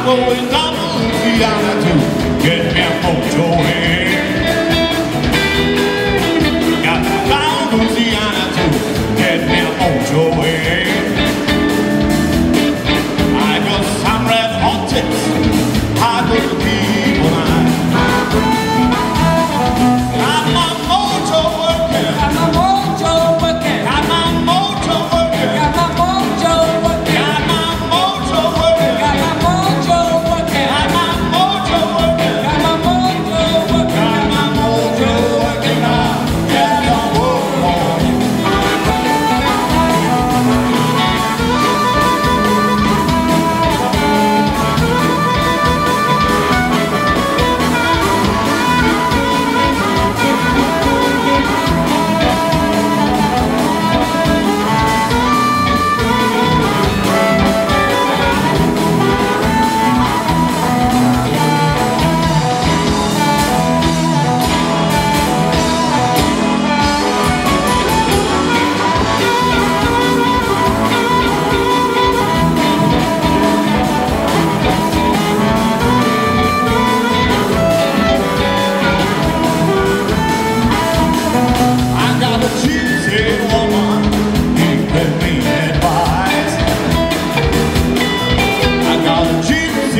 I'm going down to Louisiana to get me a mojo in. Got down to Louisiana to get me a mojo in. I got some red hot tips. I got the people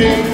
Yeah.